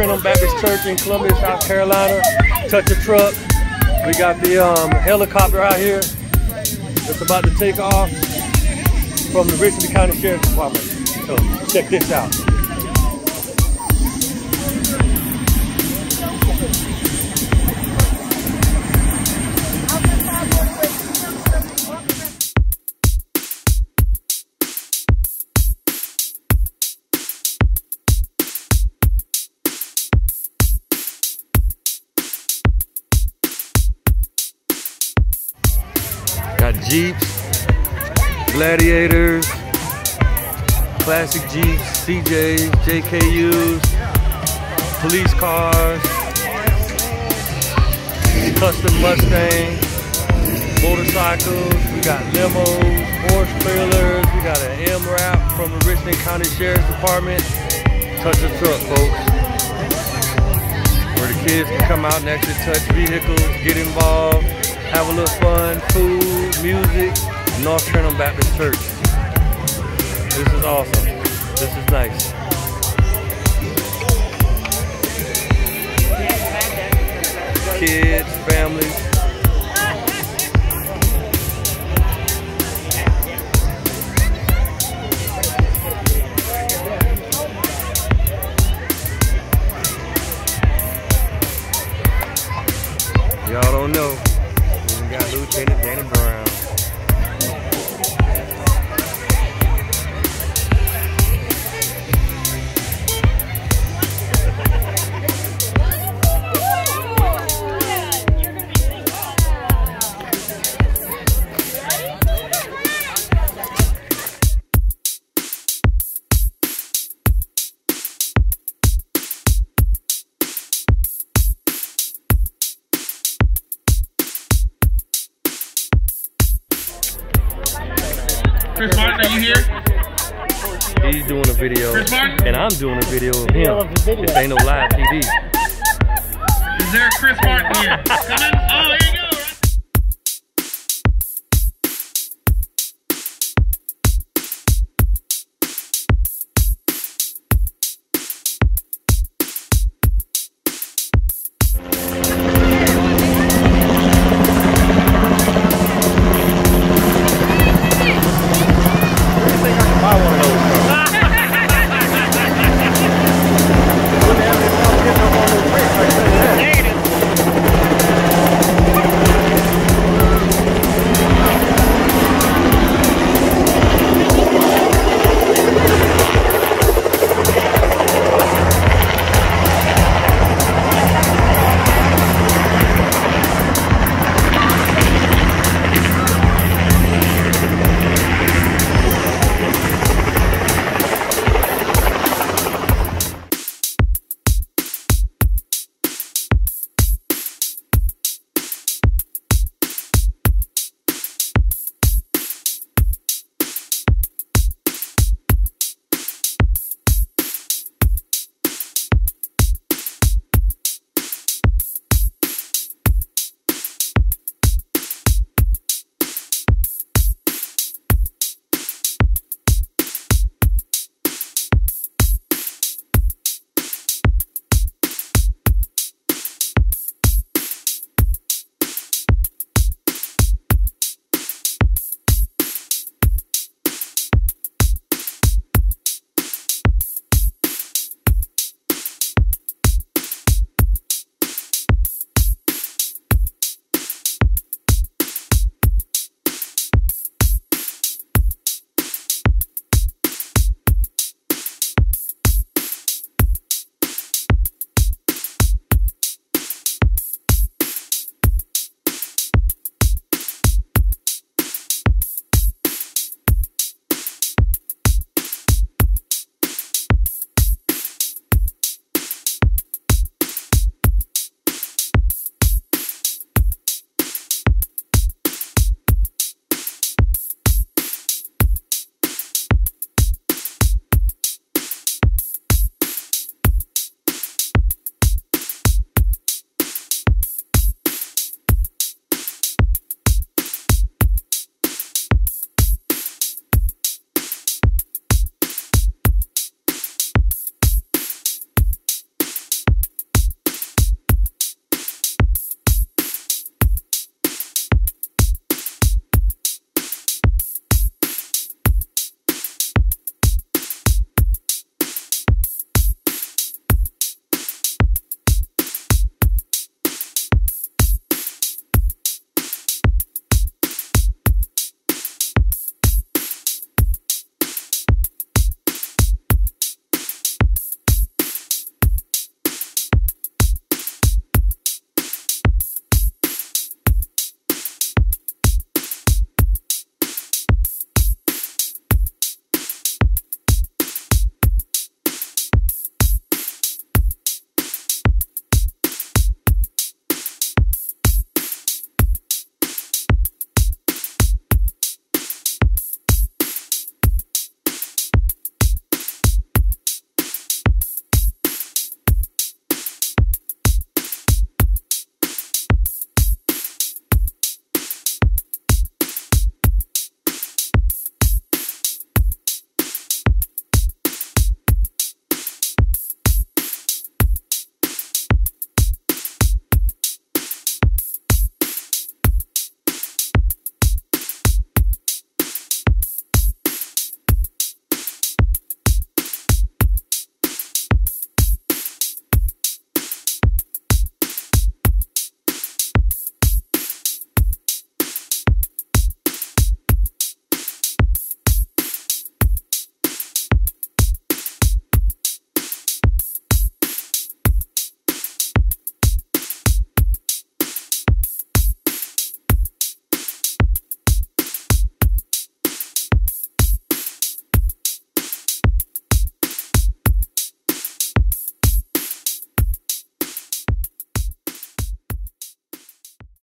Trenholm Baptist Church in Columbia, South Carolina. Touch a truck. We got the um, helicopter out here It's about to take off from the Richland County Sheriff's Department. So check this out. Got Jeeps, Gladiators, classic Jeeps, CJs, JKUs, police cars, custom Mustangs, motorcycles, we got limos, horse trailers, we got an MRAP from the Richland County Sheriff's Department. Touch a truck, folks. Where the kids can come out and actually touch vehicles, get involved, have a little fun, food, music, North Trenholm Baptist Church. This is awesome. This is nice. Kids, families. Chris Martin, are you here? He's doing a video, and I'm doing a video of him. This ain't no live TV. Is there a Chris Martin here? Coming? Oh,